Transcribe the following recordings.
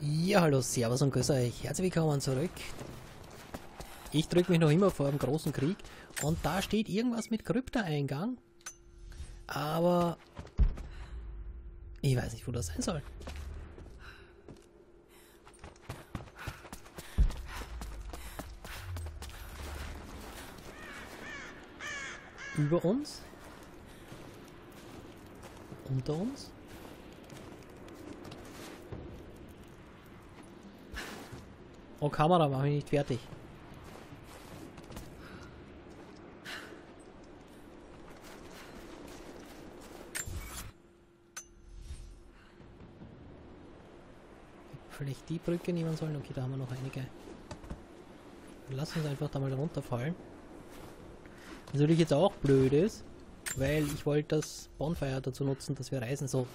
Ja, hallo, servus und grüß euch. Herzlich willkommen zurück. Ich drücke mich noch immer vor dem großen Krieg und da steht irgendwas mit Krypta-Eingang. Aber ich weiß nicht, wo das sein soll. Über uns? Unter uns? Oh, Kamera, mach mich nicht fertig. Vielleicht die Brücke nehmen sollen. Okay, da haben wir noch einige. Lass uns einfach da mal runterfallen. Was natürlich jetzt auch blöd ist, weil ich wollte das Bonfire dazu nutzen, dass wir reisen. So.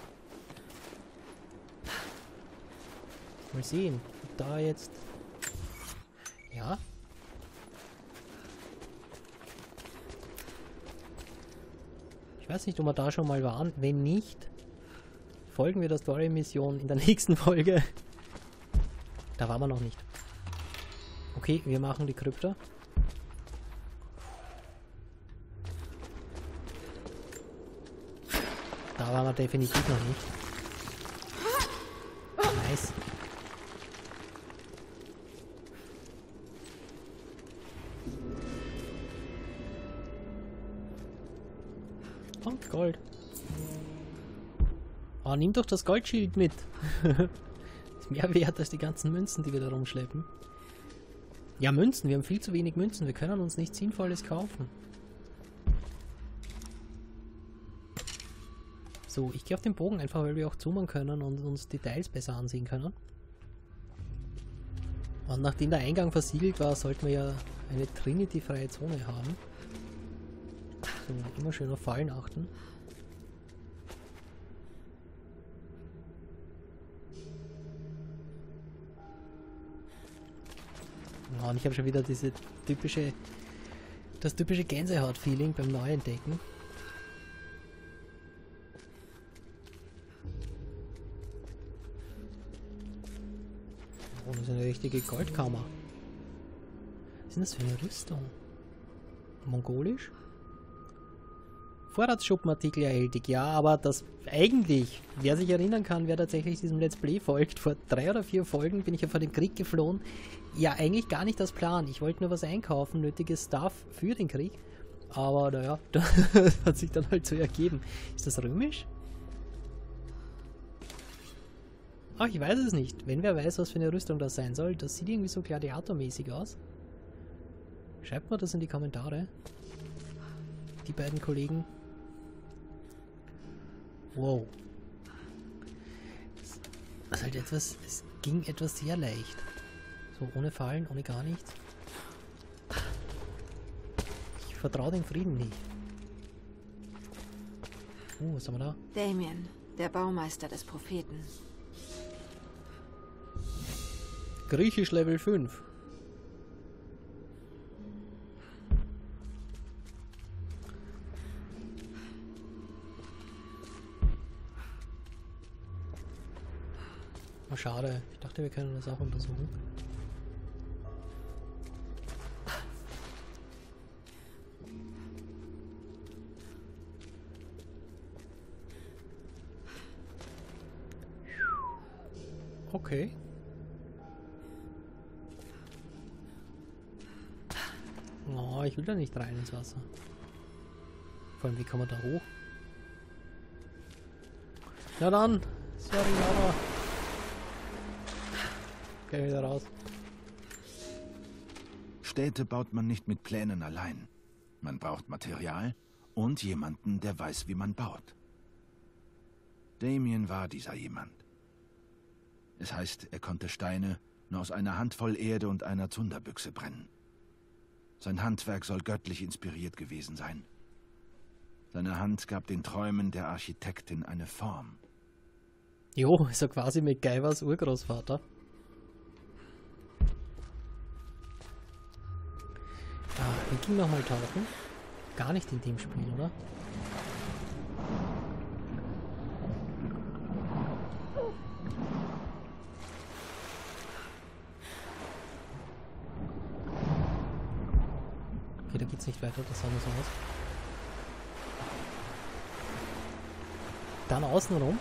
Mal sehen, ob da jetzt ja. Ich weiß nicht, ob wir da schon mal waren. Wenn nicht, folgen wir der Story-Mission in der nächsten Folge. Da waren wir noch nicht. Okay, wir machen die Krypta. Da waren wir definitiv noch nicht. Und Gold. Oh, nimm doch das Goldschild mit. ist mehr wert als die ganzen Münzen, die wir da rumschleppen. Ja, Münzen. Wir haben viel zu wenig Münzen. Wir können uns nichts Sinnvolles kaufen. So, ich gehe auf den Bogen einfach, weil wir auch zoomen können und uns Details besser ansehen können. Und nachdem der Eingang versiegelt war, sollten wir ja eine Trinity-freie Zone haben. So, immer schön auf Fallen achten. Und ich habe schon wieder diese typische, das typische Gänsehaut-Feeling beim Neuentdecken. Oh, das ist eine richtige Goldkammer. Was ist denn das für eine Rüstung? Mongolisch? Vorratsschuppenartikel erhältlich, ja, aber das eigentlich, wer sich erinnern kann, wer tatsächlich diesem Let's Play folgt, vor drei oder vier Folgen bin ich ja vor dem Krieg geflohen. Ja, eigentlich gar nicht das Plan. Ich wollte nur was einkaufen, nötiges Stuff für den Krieg. Aber naja, das hat sich dann halt so ergeben. Ist das römisch? Ach, ich weiß es nicht. Wenn wer weiß, was für eine Rüstung das sein soll, das sieht irgendwie so gladiatormäßig aus. Schreibt mal das in die Kommentare. Die beiden Kollegen. Wow. Es ist halt etwas, es ging etwas sehr leicht. So, ohne Fallen, ohne gar nichts. Ich vertraue dem Frieden nicht. Oh, was haben wir da? Damien, der Baumeister des Propheten. Griechisch Level 5. schade. Ich dachte, wir können das auch untersuchen. Okay. Oh, ich will da nicht rein ins Wasser. Vor allem, wie kann man da hoch? Na dann. Sorry, aber. Geh wieder raus. Städte baut man nicht mit Plänen allein. Man braucht Material und jemanden, der weiß, wie man baut. Damien war dieser jemand. Es heißt, er konnte Steine nur aus einer Handvoll Erde und einer Zunderbüchse brennen. Sein Handwerk soll göttlich inspiriert gewesen sein. Seine Hand gab den Träumen der Architektin eine Form. Jo, ist ja quasi MacGyvers Urgroßvater. Ah, hier ging nochmal tauchen. Gar nicht in dem Spiel, oder? Okay, da geht's nicht weiter, das sah nur so aus. Dann außenrum.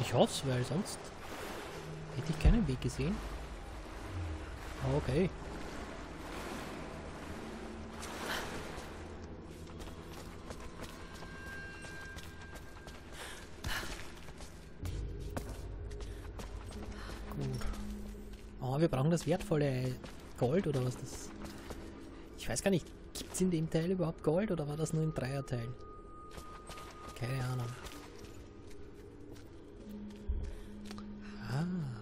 Ich hoffe weil sonst hätte ich keinen Weg gesehen. Okay. Gut. Oh, wir brauchen das wertvolle Gold oder was das... Ich weiß gar nicht, gibt es in dem Teil überhaupt Gold oder war das nur im Dreierteil? Keine Ahnung. Ah.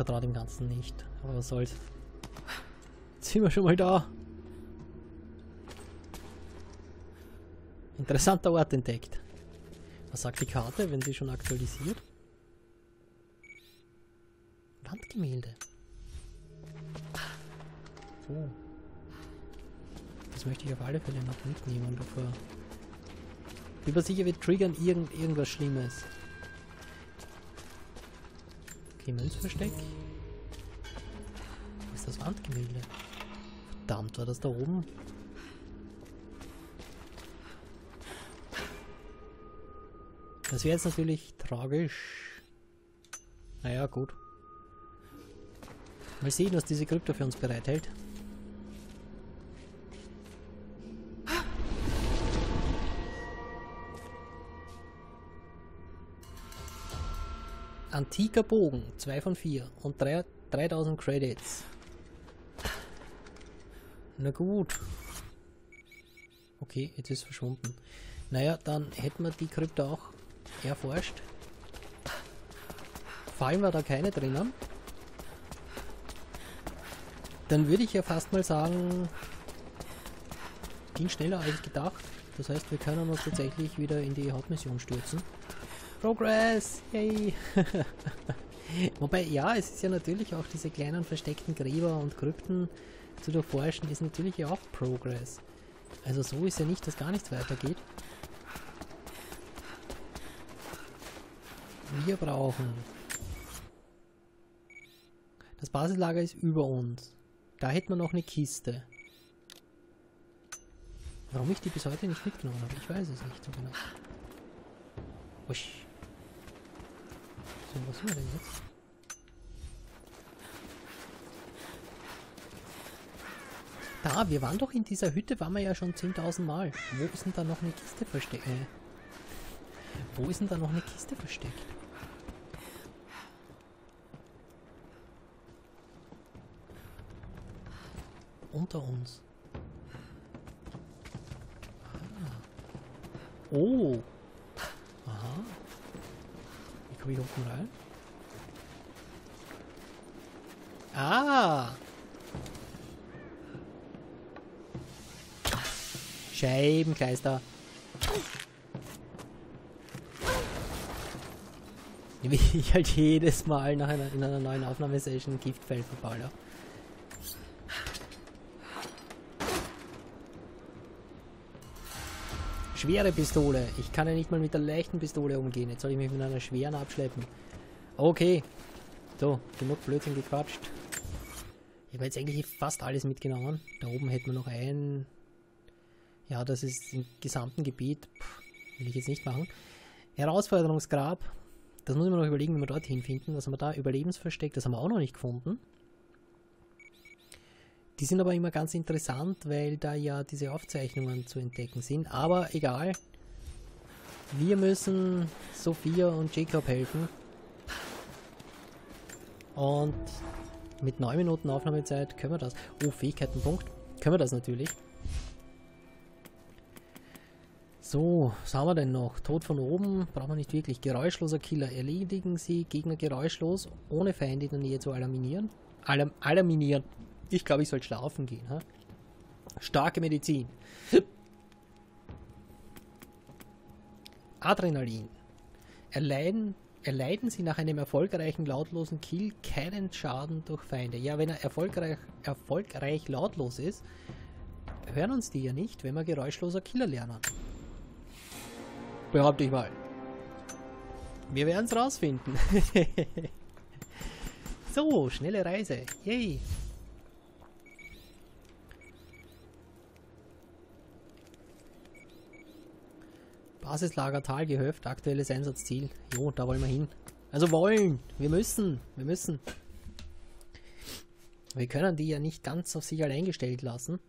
Vertraue dem Ganzen nicht. Aber was soll's. Jetzt sind wir schon mal da. Interessanter Ort entdeckt. Was sagt die Karte, wenn sie schon aktualisiert? Wandgemälde. Oh. Das möchte ich auf alle Fälle noch mitnehmen, bevor... Über sicher wird triggern irgend, irgendwas Schlimmes. Münzversteck. Was ist das Wandgemälde? Verdammt, war das da oben? Das wäre jetzt natürlich tragisch. Naja, gut. Mal sehen, was diese Krypto für uns bereithält. Antiker Bogen, 2 von 4 und 3, 3000 Credits. Na gut. Okay, jetzt ist verschwunden. Naja, dann hätten wir die Krypto auch erforscht. Fallen wir da keine drinnen? Dann würde ich ja fast mal sagen, ging schneller als gedacht. Das heißt, wir können uns tatsächlich wieder in die Hauptmission stürzen. Progress! Yay! Wobei, ja, es ist ja natürlich auch diese kleinen versteckten Gräber und Krypten zu durchforschen, ist natürlich auch Progress. Also so ist ja nicht, dass gar nichts weitergeht. Wir brauchen... Das Basislager ist über uns. Da hätten wir noch eine Kiste. Warum ich die bis heute nicht mitgenommen habe, ich weiß es nicht so genau. Usch. So, was wir denn jetzt? Da, wir waren doch in dieser Hütte, waren wir ja schon 10.000 Mal. Wo ist denn da noch eine Kiste versteckt? Äh, wo ist denn da noch eine Kiste versteckt? Unter uns. Ah. Oh. Aha. Rein? Ah. Scheibenkleister. Wie ich halt jedes Mal nach einer, in einer neuen Aufnahmesession Giftfeld verballer. Schwere Pistole. Ich kann ja nicht mal mit der leichten Pistole umgehen. Jetzt soll ich mich mit einer schweren abschleppen. Okay. So, genug Blödsinn gequatscht. Ich habe jetzt eigentlich fast alles mitgenommen. Da oben hätten wir noch ein... Ja, das ist im gesamten Gebiet. Puh, will ich jetzt nicht machen. Herausforderungsgrab. Das muss ich mir noch überlegen, wie wir dorthin finden. Was haben wir da? Überlebensversteck. Das haben wir auch noch nicht gefunden. Die sind aber immer ganz interessant, weil da ja diese Aufzeichnungen zu entdecken sind. Aber egal. Wir müssen Sophia und Jacob helfen. Und mit 9 Minuten Aufnahmezeit können wir das. Oh, Fähigkeitenpunkt. Können wir das natürlich. So, was haben wir denn noch? Tod von oben, brauchen wir nicht wirklich. Geräuschloser Killer. Erledigen Sie Gegner geräuschlos, ohne Feinde in der Nähe zu alarminieren. Alarm alarminieren. Ich glaube, ich soll schlafen gehen. Ha? Starke Medizin. Adrenalin. Erleiden, erleiden Sie nach einem erfolgreichen lautlosen Kill keinen Schaden durch Feinde. Ja, wenn er erfolgreich, erfolgreich lautlos ist, hören uns die ja nicht, wenn wir geräuschloser Killer lernen. Behaupte ich mal. Wir werden es rausfinden. so, schnelle Reise. Yay. Basislager Talgehöft, aktuelles Einsatzziel. Jo, da wollen wir hin. Also wollen. Wir müssen. Wir müssen. Wir können die ja nicht ganz auf sich allein gestellt lassen.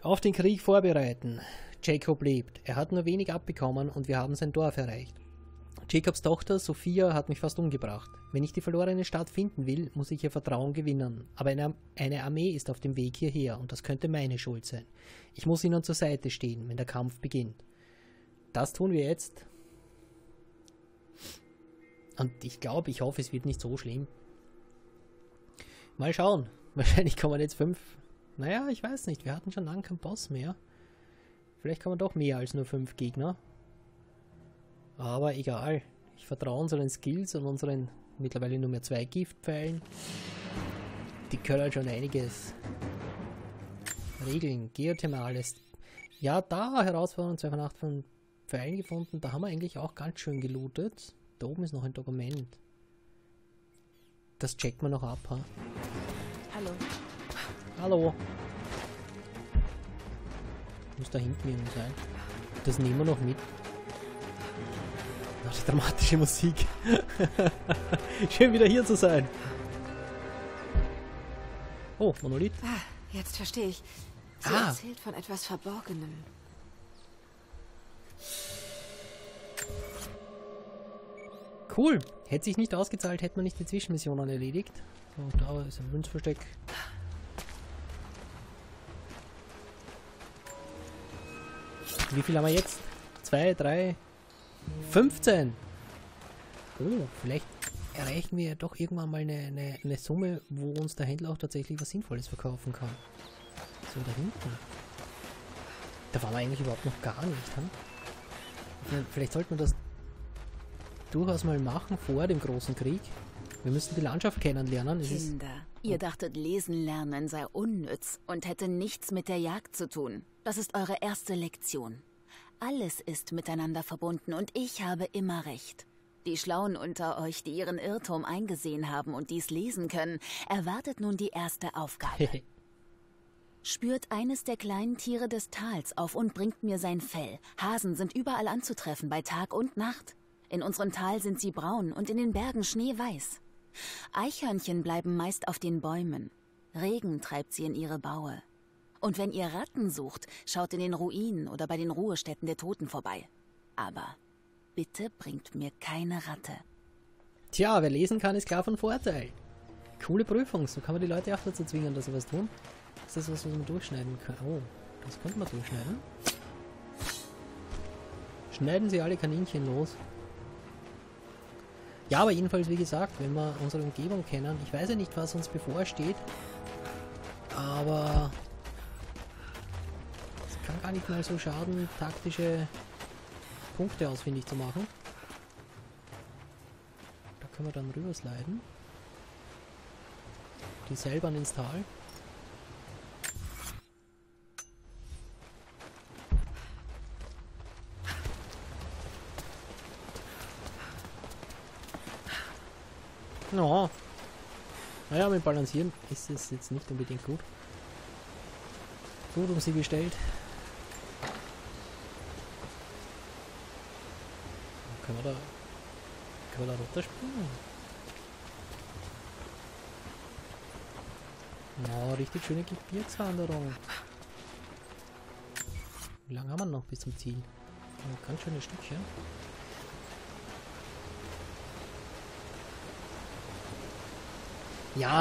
Auf den Krieg vorbereiten. Jacob lebt. Er hat nur wenig abbekommen und wir haben sein Dorf erreicht. Jacobs Tochter Sophia hat mich fast umgebracht. Wenn ich die verlorene Stadt finden will, muss ich ihr Vertrauen gewinnen. Aber eine, eine, Armee ist auf dem Weg hierher und das könnte meine Schuld sein. Ich muss ihnen zur Seite stehen, wenn der Kampf beginnt. Das tun wir jetzt. Und ich glaube, ich hoffe, es wird nicht so schlimm. Mal schauen. Wahrscheinlich kommen jetzt fünf. Naja, ich weiß nicht. Wir hatten schon lange keinen Boss mehr. Vielleicht kommen doch mehr als nur fünf Gegner. Aber egal. Ich vertraue unseren Skills und unseren mittlerweile nur mehr zwei Giftpfeilen. Die können halt schon einiges regeln. Geothermales. Ja, da Herausforderung 2 von 8 von Pfeilen gefunden. Da haben wir eigentlich auch ganz schön gelootet. Da oben ist noch ein Dokument. Das checken wir noch ab, ha? Hallo. Hallo. Muss da hinten irgendwo sein. Das nehmen wir noch mit. Ach, die dramatische Musik. Schön wieder hier zu sein. Oh, Monolith. Ah, jetzt verstehe ich. Sie Ah. erzählt von etwas Verborgenem. Cool. Hätte sich nicht ausgezahlt, hätte man nicht die Zwischenmissionen erledigt. So, da ist ein Münzversteck. Wie viel haben wir jetzt? Zwei, drei, 15. Oh, vielleicht erreichen wir ja doch irgendwann mal eine, eine, eine Summe, wo uns der Händler auch tatsächlich was Sinnvolles verkaufen kann. So, da hinten. Da waren wir eigentlich überhaupt noch gar nicht, hm? Vielleicht sollten wir das durchaus mal machen vor dem großen Krieg. Wir müssen die Landschaft kennenlernen. Es ist, Kinder, ihr dachtet, lesen lernen sei unnütz und hätte nichts mit der Jagd zu tun. Das ist eure erste Lektion. Alles ist miteinander verbunden und ich habe immer recht. Die Schlauen unter euch, die ihren Irrtum eingesehen haben und dies lesen können, erwartet nun die erste Aufgabe. Spürt eines der kleinen Tiere des Tals auf und bringt mir sein Fell. Hasen sind überall anzutreffen, bei Tag und Nacht. In unserem Tal sind sie braun und in den Bergen schneeweiß. Eichhörnchen bleiben meist auf den Bäumen. Regen treibt sie in ihre Baue. Und wenn ihr Ratten sucht, schaut in den Ruinen oder bei den Ruhestätten der Toten vorbei. Aber bitte bringt mir keine Ratte. Tja, wer lesen kann, ist klar von Vorteil. Coole Prüfung, so kann man die Leute auch dazu zwingen, dass sie was tun. Ist das was, was man durchschneiden kann? Oh, das könnte man durchschneiden. Schneiden Sie alle Kaninchen los. Ja, aber jedenfalls, wie gesagt, wenn wir unsere Umgebung kennen, ich weiß ja nicht, was uns bevorsteht, aber es kann gar nicht mal so schaden, taktische Punkte ausfindig zu machen. Da können wir dann rübersliden. Die Seilbahn ins Tal. Ja. Naja, mit Balancieren ist es jetzt nicht unbedingt gut. Gut um sie gestellt. Können wir da. Können wir da runterspringen? Ja, richtig schöne Gebirgswanderung. Wie lange haben wir noch bis zum Ziel? Ein ganz schönes Stückchen. Ja,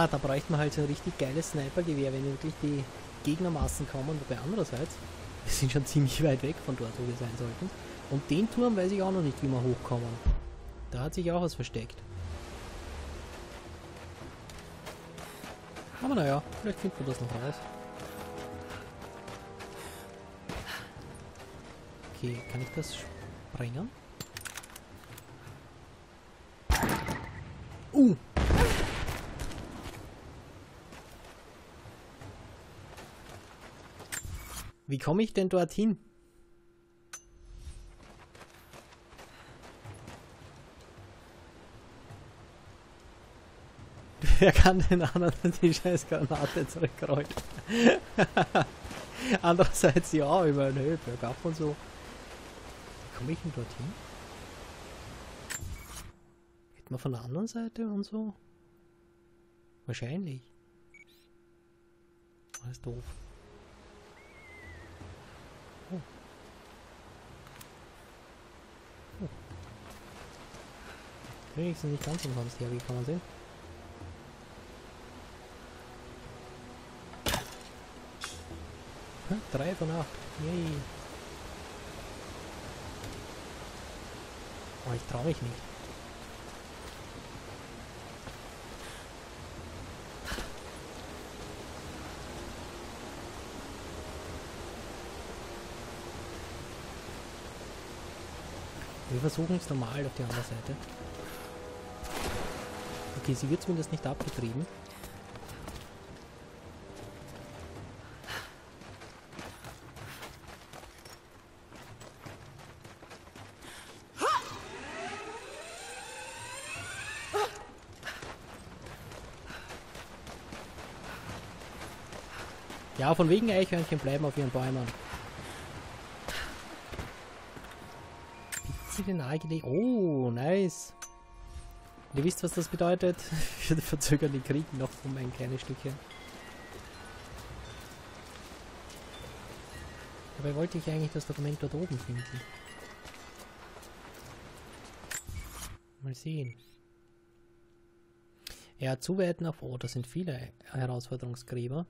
da bräuchte man halt so ein richtig geiles Snipergewehr, wenn wirklich die Gegnermassen kommen. Wobei andererseits, wir sind schon ziemlich weit weg von dort, wo wir sein sollten. Und den Turm weiß ich auch noch nicht, wie wir hochkommen. Da hat sich auch was versteckt. Aber naja, vielleicht finden wir das noch raus. Okay, kann ich das sprengen? Uh! Wie komme ich denn dorthin? Wer kann den anderen die scheiß Granate zurückrollen? Andererseits ja, über eine Höhe, bergab und so. Wie komme ich denn dorthin? Geht man von der anderen Seite und so? Wahrscheinlich. Alles doof. Wenigstens nicht ganz umsonst hergekommen sind. Hm, Drei von acht. Yay. Oh, ich traue mich nicht. Wir versuchen es normal auf die andere Seite. Okay, sie wird zumindest nicht abgetrieben. Ja, von wegen Eichhörnchen bleiben auf ihren Bäumen. Witzige nahegelegt. Oh, nice. Und ihr wisst, was das bedeutet? Wir verzögern den Krieg noch um ein kleines Stückchen. Dabei wollte ich eigentlich das Dokument dort oben finden. Mal sehen. Ja, zu weit nach... Oh, das sind viele Herausforderungsgräber.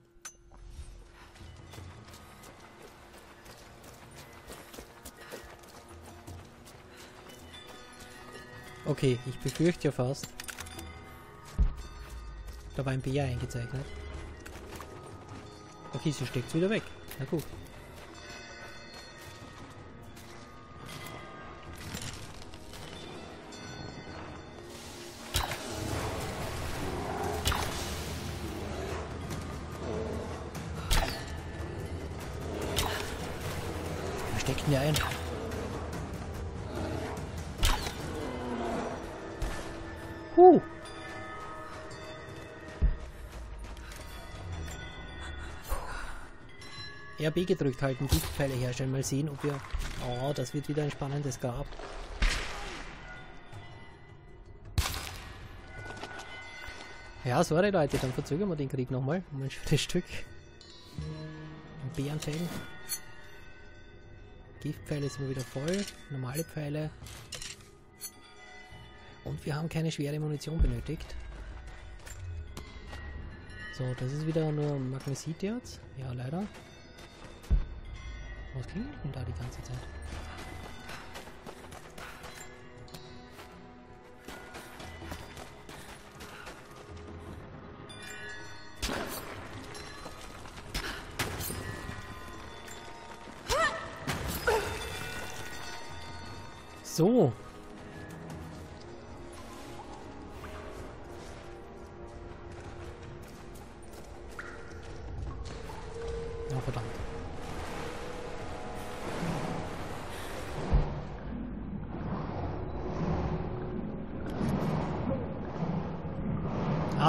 Okay, ich befürchte ja fast. Da war ein Bär eingezeichnet. Okay, sie steckt wieder weg. Na gut. RB gedrückt halten, Giftpfeile herstellen. Mal sehen, ob wir... Oh, das wird wieder ein spannendes Grab. Ja, sorry Leute, dann verzögern wir den Krieg nochmal um ein schönes Stück. Ein Bärenfell. Giftpfeile sind wir wieder voll. Normale Pfeile. Und wir haben keine schwere Munition benötigt. So, das ist wieder nur Magnesit jetzt. Ja, leider. Was klingelt denn da die ganze Zeit? So.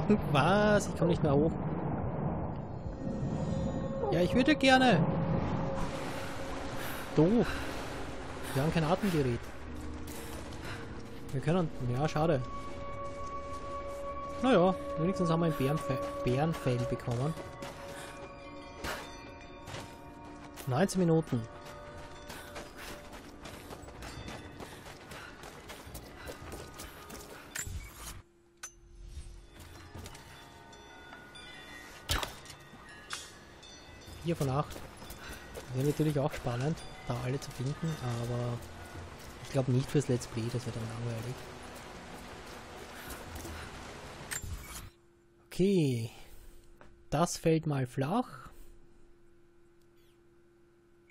Atem... Was? Ich komme nicht mehr hoch. Ja, ich würde gerne. Doof. Wir haben kein Atemgerät. Wir können... Ja, schade. Naja, wenigstens haben wir ein Bärenfe Bärenfell bekommen. 19 Minuten. Vier von acht. Wäre natürlich auch spannend, da alle zu finden, aber ich glaube nicht fürs Let's Play, das wäre dann langweilig. Okay. Das fällt mal flach.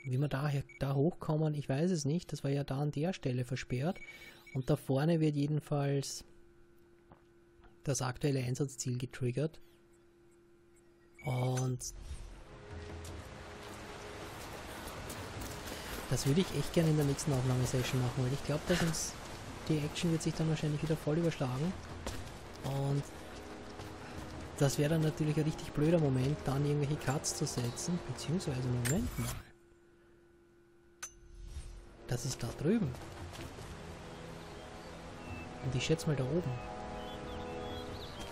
Wie wir da, da hochkommen, ich weiß es nicht. Das war ja da an der Stelle versperrt. Und da vorne wird jedenfalls das aktuelle Einsatzziel getriggert. Und Das würde ich echt gerne in der nächsten Aufnahmesession machen, weil ich glaube, dass uns die Action wird sich dann wahrscheinlich wieder voll überschlagen. Und das wäre dann natürlich ein richtig blöder Moment, dann irgendwelche Cuts zu setzen. Beziehungsweise, Moment mal. Das ist da drüben. Und ich schätze mal da oben.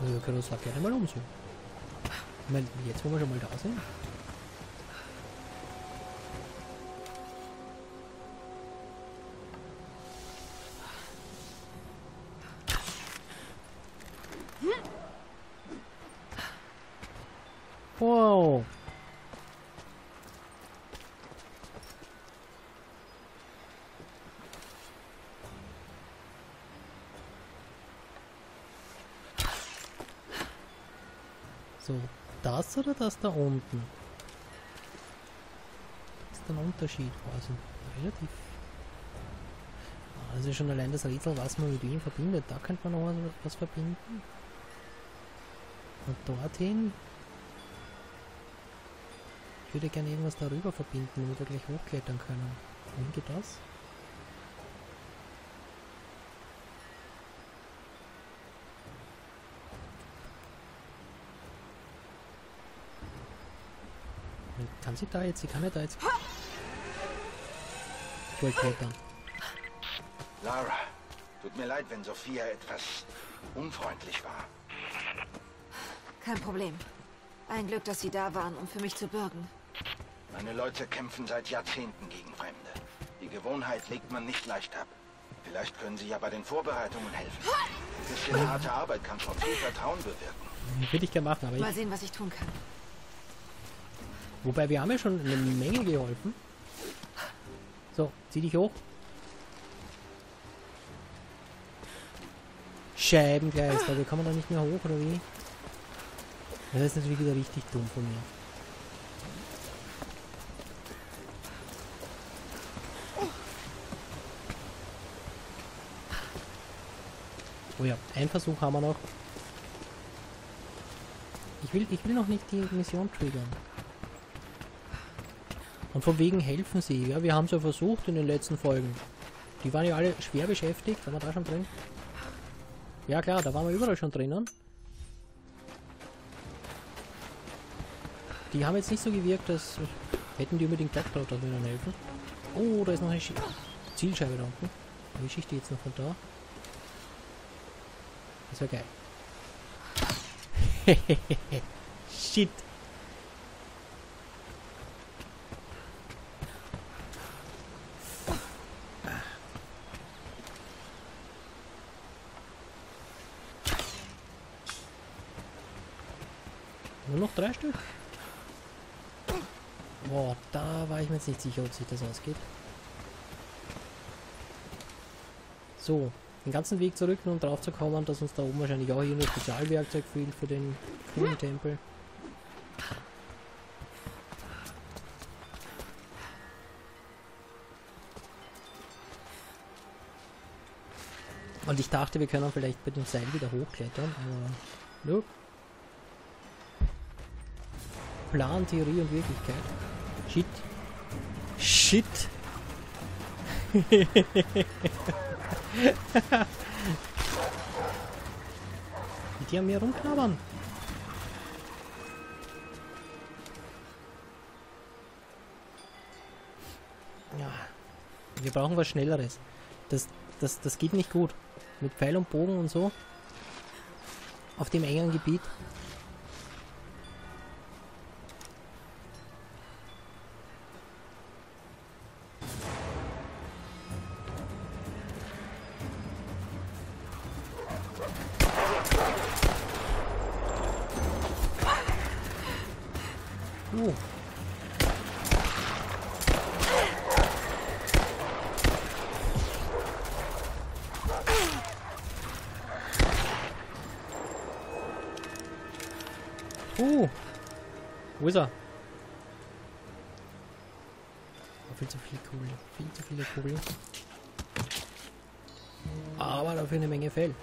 Wir können uns da gerne mal umsehen. Ich meine, jetzt wo wir schon mal da sind. Oder das da unten? Ist ein Unterschied quasi. Relativ. Also schon allein das Rätsel, was man mit wem verbindet. Da könnte man noch was, was verbinden. Und dorthin. Ich würde gerne irgendwas darüber verbinden, damit wir gleich hochklettern können. Wohin geht das? Kann sie da jetzt? Sie kann ja da jetzt durchklettern. Lara, tut mir leid, wenn Sophia etwas unfreundlich war. Kein Problem. Ein Glück, dass Sie da waren, um für mich zu bürgen. Meine Leute kämpfen seit Jahrzehnten gegen Fremde. Die Gewohnheit legt man nicht leicht ab. Vielleicht können Sie ja bei den Vorbereitungen helfen. Ein bisschen harte Arbeit kann schon viel Vertrauen bewirken. Würde ich gerne machen, aber ich, Mal sehen, was ich tun kann. Wobei, wir haben ja schon eine Menge geholfen. So, zieh dich hoch. Scheibengeister, wir kommen da nicht mehr hoch, oder wie? Das ist natürlich wieder richtig dumm von mir. Oh ja, einen Versuch haben wir noch. Ich will, ich will noch nicht die Mission triggern. Und von wegen helfen sie. Ja, wir haben es ja versucht in den letzten Folgen. Die waren ja alle schwer beschäftigt. Waren wir da schon drin? Ja klar, da waren wir überall schon drinnen. Die haben jetzt nicht so gewirkt, dass hätten die unbedingt Bock drauf, dass wir ihnen helfen. Oh, da ist noch eine Schi Zielscheibe da unten. Erwische ich die jetzt noch von da? Das wäre geil. Shit. Nur noch drei Stück. Boah, da war ich mir jetzt nicht sicher, ob sich das ausgeht. So, den ganzen Weg zurück, nur um drauf zu kommen, dass uns da oben wahrscheinlich auch hier ein Spezialwerkzeug fehlt für den coolen Tempel. Und ich dachte, wir können vielleicht mit dem Seil wieder hochklettern, aber nope. Plan, Theorie und Wirklichkeit. Shit. Shit. Die haben mir rumknabbern. Ja. Wir brauchen was Schnelleres. Das, das, das geht nicht gut. Mit Pfeil und Bogen und so. Auf dem engen Gebiet. Uh. Uh. Wo ist er? Oh, viel zu viele Kugeln. Viel zu viele Kugeln. Aber dafür eine Menge Fell.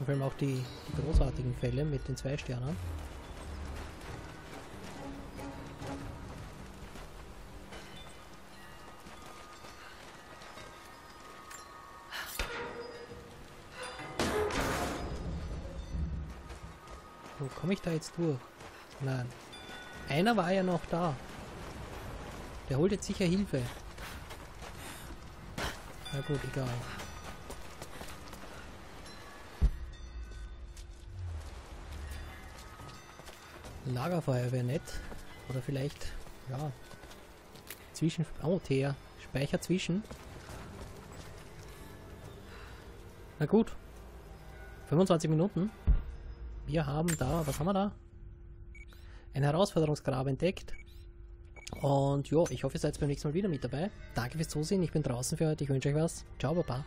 Und vor allem auch die, die großartigen Fälle mit den zwei Sternen. Wo komme ich da jetzt durch? Nein. Einer war ja noch da. Der holt jetzt sicher Hilfe. Na gut, egal. Lagerfeuer wäre nett. Oder vielleicht, ja. Zwischen. Oh, Teer. Speicher zwischen. Na gut. 25 Minuten. Wir haben da, was haben wir da? Ein Herausforderungsgrab entdeckt. Und ja, ich hoffe, ihr seid beim nächsten Mal wieder mit dabei. Danke fürs Zusehen. Ich bin draußen für heute. Ich wünsche euch was. Ciao, Baba.